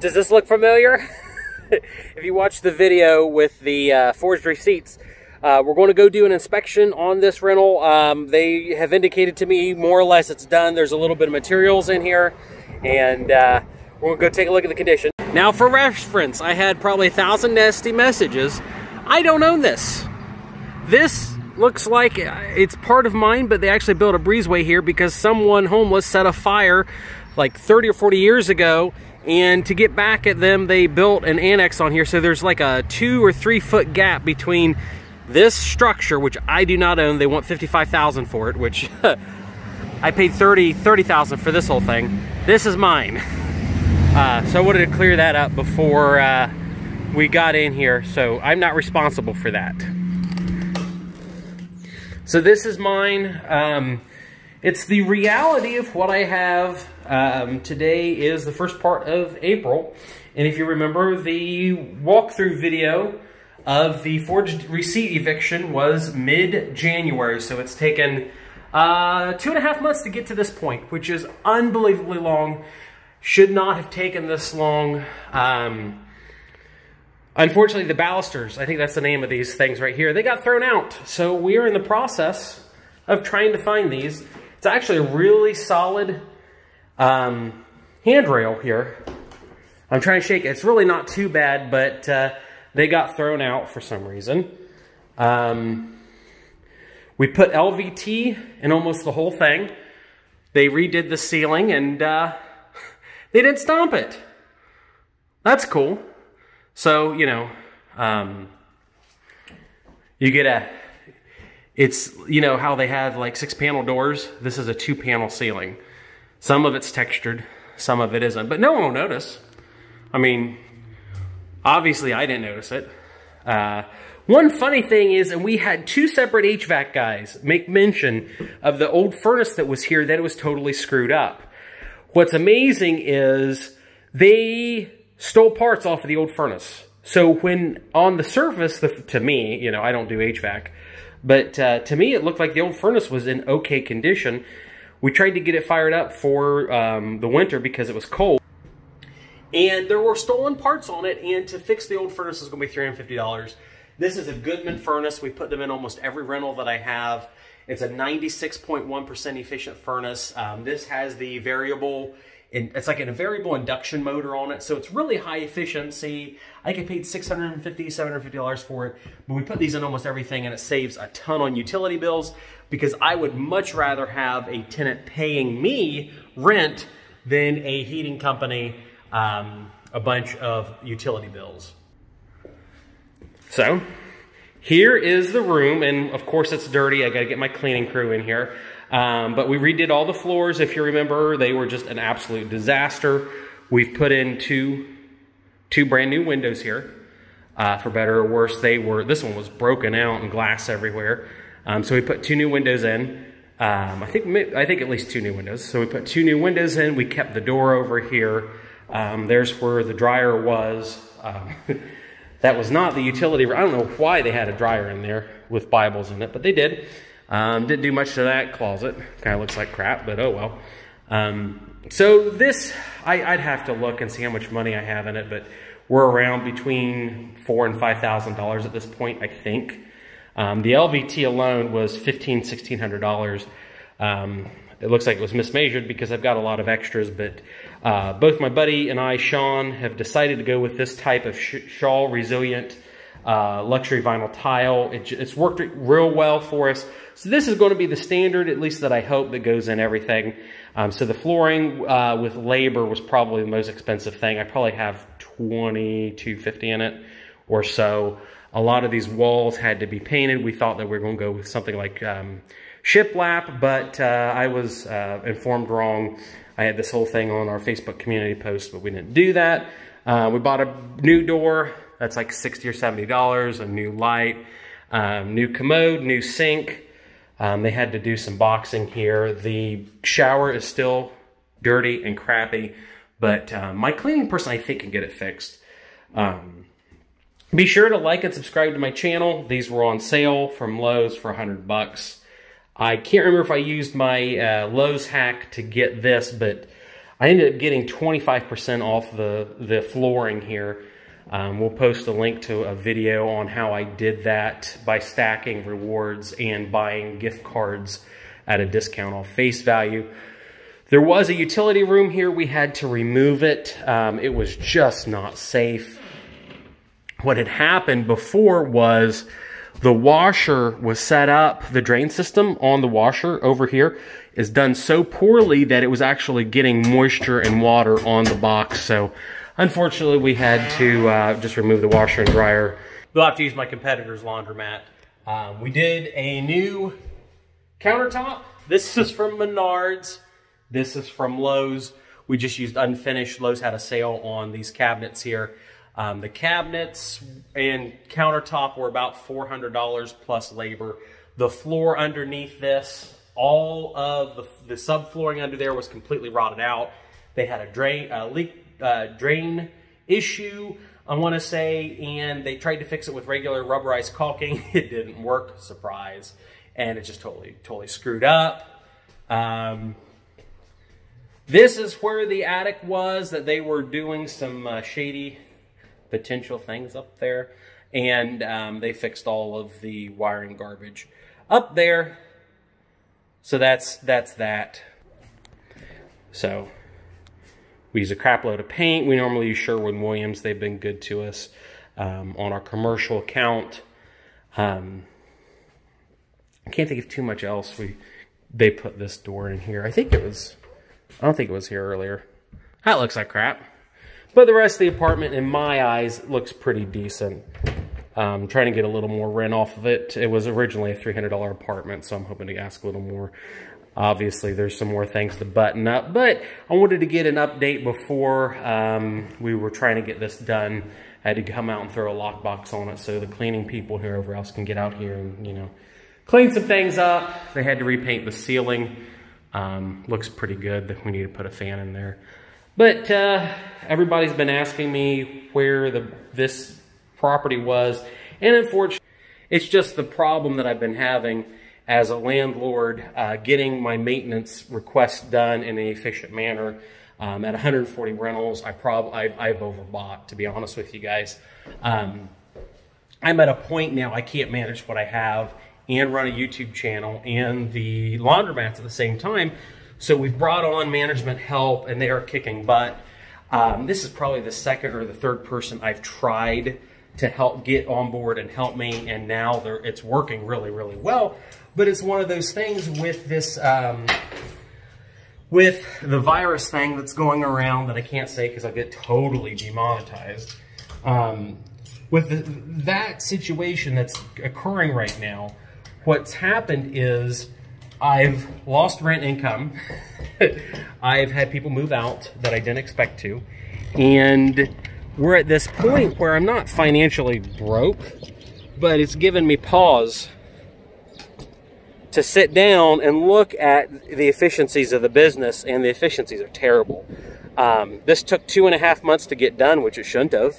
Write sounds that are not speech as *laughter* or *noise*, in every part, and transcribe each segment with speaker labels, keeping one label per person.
Speaker 1: Does this look familiar? *laughs* if you watch the video with the uh, forged receipts, uh, we're going to go do an inspection on this rental. Um, they have indicated to me more or less it's done. There's a little bit of materials in here, and uh, we're going to go take a look at the condition. Now, for reference, I had probably a thousand nasty messages. I don't own this. This looks like it's part of mine, but they actually built a breezeway here because someone homeless set a fire like 30 or 40 years ago and to get back at them they built an annex on here. So there's like a two or three foot gap between this structure which I do not own. They want 55,000 for it which *laughs* I paid 30 30,000 for this whole thing. This is mine. Uh, so I wanted to clear that up before uh, we got in here. So I'm not responsible for that. So this is mine. Um, it's the reality of what I have. Um, today is the first part of April. And if you remember, the walkthrough video of the forged receipt eviction was mid-January. So it's taken uh, two and a half months to get to this point, which is unbelievably long. Should not have taken this long. Um, unfortunately, the balusters, I think that's the name of these things right here, they got thrown out. So we are in the process of trying to find these. It's actually a really solid um, handrail here. I'm trying to shake it. It's really not too bad, but uh, they got thrown out for some reason. Um, we put LVT in almost the whole thing. They redid the ceiling and uh, *laughs* they didn't stomp it. That's cool. So, you know, um, you get a it's, you know, how they have like six panel doors. This is a two panel ceiling. Some of it's textured, some of it isn't, but no one will notice. I mean, obviously I didn't notice it. Uh, one funny thing is, and we had two separate HVAC guys make mention of the old furnace that was here that it was totally screwed up. What's amazing is they stole parts off of the old furnace. So when on the surface, the, to me, you know, I don't do HVAC, but uh, to me, it looked like the old furnace was in okay condition. We tried to get it fired up for um, the winter because it was cold. And there were stolen parts on it, and to fix the old furnace is going to be $350. This is a Goodman furnace. We put them in almost every rental that I have. It's a 96.1% efficient furnace. Um, this has the variable it's like in a variable induction motor on it, so it's really high efficiency. I think I paid $650, $750 for it, but we put these in almost everything and it saves a ton on utility bills because I would much rather have a tenant paying me rent than a heating company um, a bunch of utility bills. So, here is the room, and of course it's dirty. I gotta get my cleaning crew in here. Um, but we redid all the floors. If you remember, they were just an absolute disaster. We've put in two, two brand new windows here. Uh, for better or worse, they were, this one was broken out and glass everywhere. Um, so we put two new windows in. Um, I think I think at least two new windows. So we put two new windows in. We kept the door over here. Um, there's where the dryer was. Um, *laughs* that was not the utility. I don't know why they had a dryer in there with Bibles in it, but they did. Um, didn't do much to that closet. Kind of looks like crap, but oh well. Um, so this, I, would have to look and see how much money I have in it, but we're around between four and five thousand dollars at this point, I think. Um, the LVT alone was fifteen, sixteen hundred dollars. Um, it looks like it was mismeasured because I've got a lot of extras, but uh, both my buddy and I, Sean, have decided to go with this type of Shaw resilient uh, luxury vinyl tile. It, it's worked real well for us. So this is going to be the standard, at least that I hope, that goes in everything. Um, so the flooring uh, with labor was probably the most expensive thing. I probably have 2250 in it or so. A lot of these walls had to be painted. We thought that we were going to go with something like um, shiplap, but uh, I was uh, informed wrong. I had this whole thing on our Facebook community post, but we didn't do that. Uh, we bought a new door. That's like 60 or $70, a new light, um, new commode, new sink. Um, they had to do some boxing here. The shower is still dirty and crappy, but um, my cleaning person, I think, can get it fixed. Um, be sure to like and subscribe to my channel. These were on sale from Lowe's for 100 bucks. I can't remember if I used my uh, Lowe's hack to get this, but I ended up getting 25% off the, the flooring here. Um, we'll post a link to a video on how I did that by stacking rewards and buying gift cards at a discount off face value. There was a utility room here. We had to remove it. Um, it was just not safe. What had happened before was the washer was set up, the drain system on the washer over here is done so poorly that it was actually getting moisture and water on the box. So unfortunately we had to uh, just remove the washer and dryer. We'll have to use my competitor's laundromat. Um, we did a new countertop. This is from Menards. This is from Lowe's. We just used unfinished. Lowe's had a sale on these cabinets here. Um, the cabinets and countertop were about $400 plus labor. The floor underneath this, all of the, the subflooring under there was completely rotted out. They had a drain, a leak, uh, drain issue, I want to say, and they tried to fix it with regular rubberized caulking. *laughs* It didn't work, surprise. And it just totally, totally screwed up. Um, this is where the attic was that they were doing some uh, shady potential things up there. And um, they fixed all of the wiring garbage up there. So that's that's that. So we use a crap load of paint. We normally use Sherwin-Williams. They've been good to us um, on our commercial account. Um, I can't think of too much else. We They put this door in here. I think it was I don't think it was here earlier. That looks like crap. But the rest of the apartment, in my eyes, looks pretty decent. Um, trying to get a little more rent off of it. It was originally a $300 apartment, so I'm hoping to ask a little more. Obviously, there's some more things to button up, but I wanted to get an update before um, we were trying to get this done. I had to come out and throw a lockbox on it so the cleaning people, whoever else, can get out here and, you know, clean some things up. They had to repaint the ceiling. Um, looks pretty good. We need to put a fan in there. But uh, everybody's been asking me where the this property was. And unfortunately, it's just the problem that I've been having as a landlord uh, getting my maintenance requests done in an efficient manner. Um, at 140 rentals, I prob I've, I've, overbought, to be honest with you guys. Um, I'm at a point now I can't manage what I have and run a YouTube channel and the laundromats at the same time. So we've brought on management help and they are kicking butt. Um, this is probably the second or the third person I've tried to help get on board and help me and now it's working really, really well. But it's one of those things with this, um, with the virus thing that's going around that I can't say because I get totally demonetized. Um, with the, that situation that's occurring right now, what's happened is I've lost rent income. *laughs* I've had people move out that I didn't expect to. And we're at this point where I'm not financially broke, but it's given me pause to sit down and look at the efficiencies of the business, and the efficiencies are terrible. Um, this took two and a half months to get done, which it shouldn't have.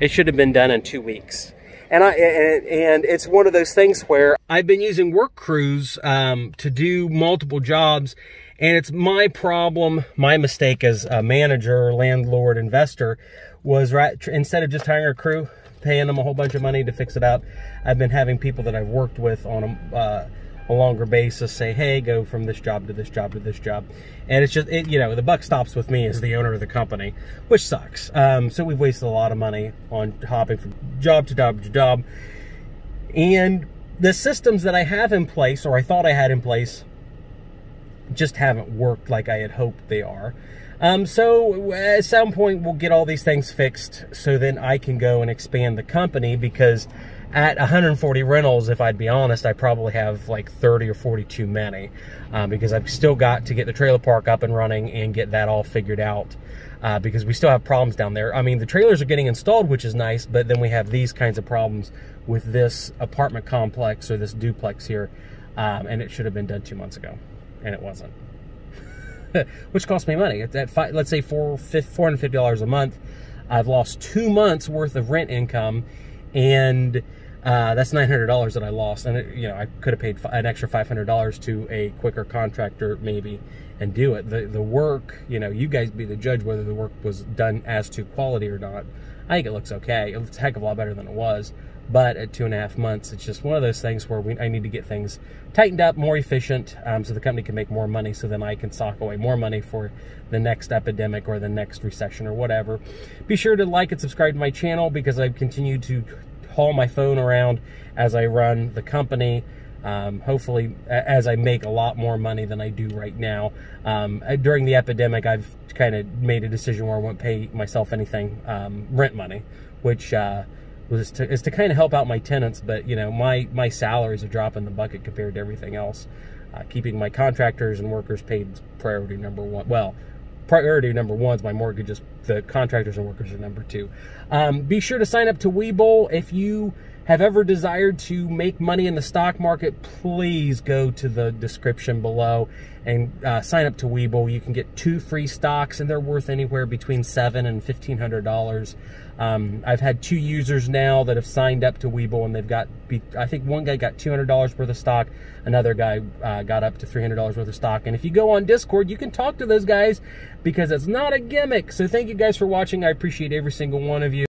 Speaker 1: It should have been done in two weeks. And, I, and, and it's one of those things where I've been using work crews um, to do multiple jobs and it's my problem, my mistake as a manager, landlord, investor was right instead of just hiring a crew, paying them a whole bunch of money to fix it up, I've been having people that I've worked with on a, uh, a longer basis say, hey, go from this job to this job to this job. And it's just, it, you know, the buck stops with me as the owner of the company, which sucks. Um, so we've wasted a lot of money on hopping from job to job to job. And the systems that I have in place, or I thought I had in place, just haven't worked like I had hoped they are. Um, so at some point we'll get all these things fixed so then I can go and expand the company because at 140 rentals, if I'd be honest, I probably have like 30 or 40 too many um, because I've still got to get the trailer park up and running and get that all figured out uh, because we still have problems down there. I mean, the trailers are getting installed, which is nice, but then we have these kinds of problems with this apartment complex or this duplex here, um, and it should have been done two months ago, and it wasn't. *laughs* which cost me money. At five, let's say four, $450 a month, I've lost two months worth of rent income and Uh, that's nine hundred dollars that I lost, and it, you know I could have paid an extra five hundred dollars to a quicker contractor maybe and do it. The the work, you know, you guys be the judge whether the work was done as to quality or not. I think it looks okay. It looks a heck of a lot better than it was. But at two and a half months, it's just one of those things where we, I need to get things tightened up, more efficient, um, so the company can make more money, so then I can sock away more money for the next epidemic or the next recession or whatever. Be sure to like and subscribe to my channel because I continue to haul my phone around as I run the company. Um, hopefully, as I make a lot more money than I do right now. Um, during the epidemic, I've kind of made a decision where I won't pay myself anything um, rent money, which uh, was to, is to kind of help out my tenants. But you know, my my salary is a drop in the bucket compared to everything else. Uh, keeping my contractors and workers paid priority number one. Well, priority number one is my mortgages. The contractors and workers are number two. Um, be sure to sign up to Webull if you have ever desired to make money in the stock market, please go to the description below and uh, sign up to Webull. You can get two free stocks, and they're worth anywhere between seven and fifteen hundred dollars. Um, I've had two users now that have signed up to Webull, and they've got. I think one guy got two hundred dollars worth of stock. Another guy uh, got up to three hundred dollars worth of stock. And if you go on Discord, you can talk to those guys because it's not a gimmick. So thank you guys for watching. I appreciate every single one of you.